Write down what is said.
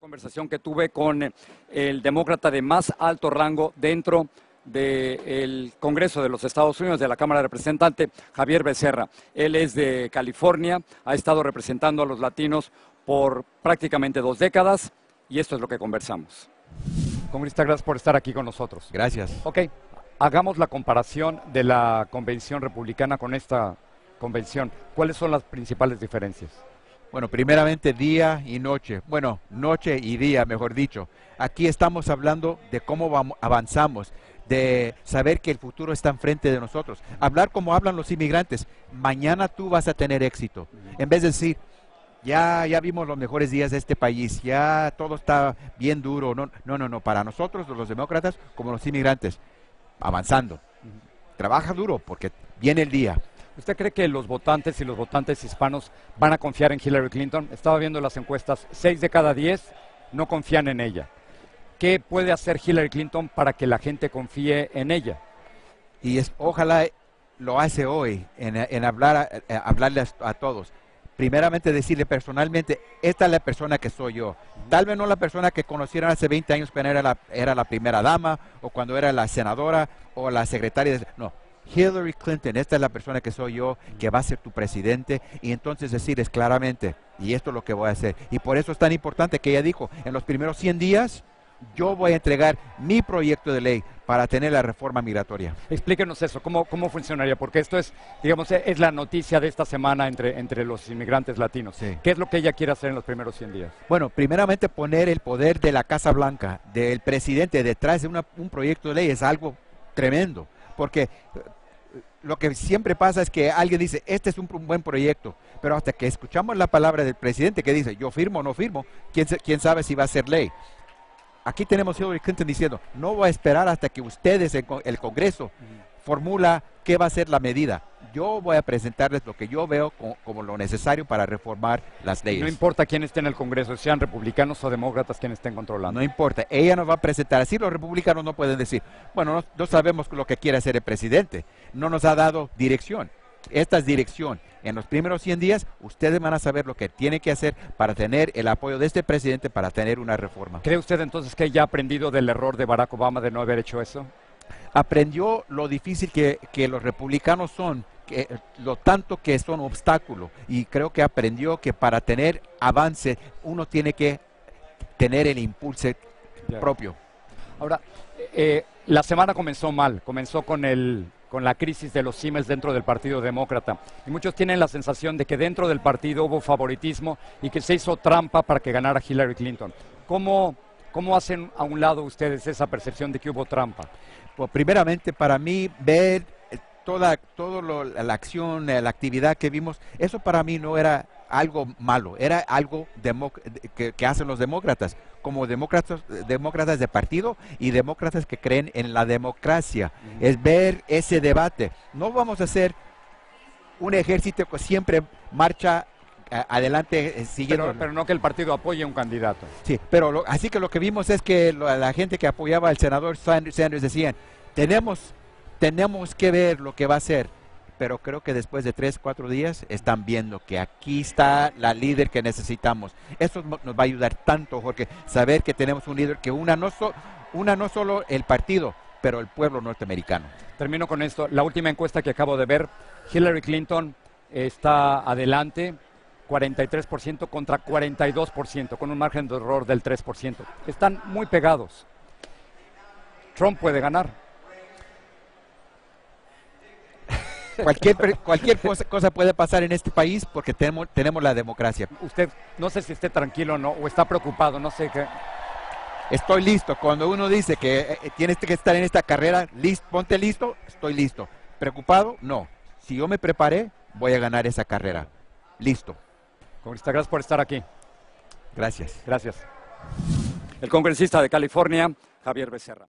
conversación que tuve con eh, el demócrata de más alto rango dentro del Congreso de los Estados Unidos, de la Cámara de Representantes, Javier Becerra. Él es de California, ha estado representando a los latinos por prácticamente dos décadas y esto es lo que conversamos. Congresista, gracias por estar aquí con nosotros. Gracias. Ok, hagamos la comparación de la convención republicana con esta convención. ¿Cuáles son las principales diferencias? Bueno, primeramente día y noche. Bueno, noche y día, mejor dicho. Aquí estamos hablando de cómo vamos, avanzamos, de saber que el futuro está enfrente de nosotros. Hablar como hablan los inmigrantes. Mañana tú vas a tener éxito. En vez de decir, ya, ya vimos los mejores días de este país, ya todo está bien duro. No, no, no, no. Para nosotros, los demócratas, como los inmigrantes, avanzando. Trabaja duro porque viene el día. ¿Usted cree que los votantes y los votantes hispanos van a confiar en Hillary Clinton? Estaba viendo las encuestas, seis de cada diez no confían en ella. ¿Qué puede hacer Hillary Clinton para que la gente confíe en ella? Y es, ojalá lo hace hoy en, hablar a, eh, hablarle a, todos. Primeramente decirle personalmente, esta es la persona que soy yo. Tal vez no la persona que conocieron hace 20 años cuando era la, era la primera dama o cuando era la senadora o la secretaria. De, no, Hillary Clinton, esta es la persona que soy yo, que va a ser tu presidente, y entonces decirles claramente, y esto es lo que voy a hacer. Y por eso es tan importante que ella dijo, en los primeros 100 días, yo voy a entregar mi proyecto de ley para tener la reforma migratoria. Explíquenos eso, ¿cómo, cómo funcionaría? Porque esto es, digamos, es la noticia de esta semana entre, entre los inmigrantes latinos. ¿Qué es lo que ella quiere hacer en los primeros 100 días? Bueno, primeramente poner el poder de la Casa Blanca, del presidente detrás de un proyecto de ley es algo tremendo, porque lo que siempre pasa es que alguien dice, este es un, buen proyecto, pero hasta que escuchamos la palabra del presidente que dice, yo firmo o no firmo, ¿quién, quién sabe si va a ser ley. Aquí tenemos Hillary Clinton diciendo, no voy a esperar hasta que ustedes, el Congreso, formula qué va a ser la medida. Yo voy a presentarles lo que yo veo como, lo necesario para reformar las leyes. No importa quién esté en el Congreso, sean republicanos o demócratas quienes estén controlando. No importa, ella nos va a presentar. Así los republicanos no pueden decir, bueno, no, sabemos lo que quiere hacer el presidente. No nos ha dado dirección. Esta es dirección. En los primeros 100 días, ustedes van a saber lo que tiene que hacer para tener el apoyo de este presidente para tener una reforma. ¿Cree usted entonces que ya ha aprendido del error de Barack Obama de no haber hecho eso? aprendió lo difícil que, los republicanos son, que, lo tanto que son obstáculos, y creo que aprendió que para tener avance uno tiene que tener el impulso propio. Ahora, eh, la semana comenzó mal, comenzó con el con la crisis de los Siemens dentro del Partido Demócrata. Y muchos tienen la sensación de que dentro del partido hubo favoritismo y que se hizo trampa para que ganara Hillary Clinton. ¿Cómo, cómo hacen a un lado ustedes esa percepción de que hubo trampa? Pues primeramente para mí ver eh, toda, toda la acción, eh, la actividad que vimos, eso para mí no era algo malo, era algo que, hacen los demócratas, como demócratas, demócratas de partido y demócratas que creen en la democracia. Es ver ese debate. No vamos a hacer un ejército que siempre marcha adelante eh, siguiendo. Pero, no que el partido apoye a un candidato. Sí, pero así que lo que vimos es que la gente que apoyaba al senador Sanders decían, tenemos, tenemos que ver lo que va a hacer. Pero creo que después de tres, cuatro días están viendo que aquí está la líder que necesitamos. Eso nos va a ayudar tanto, Jorge, saber que tenemos un líder que una no, una no solo el partido, pero el pueblo norteamericano. Termino con esto. La última encuesta que acabo de ver, Hillary Clinton está adelante 43% contra 42%, con un margen de error del 3%. Están muy pegados. Trump puede ganar. Cualquier, cualquier cosa, puede pasar en este país porque tenemos, tenemos la democracia. Usted, no sé si esté tranquilo o no, o está preocupado, no sé qué. Estoy listo. Cuando uno dice que eh, eh, tienes que estar en esta carrera, ponte listo, estoy listo. ¿Preocupado? No. Si yo me preparé, voy a ganar esa carrera. Listo. Congresista, gracias por estar aquí. Gracias. Gracias. El congresista de California, Javier Becerra.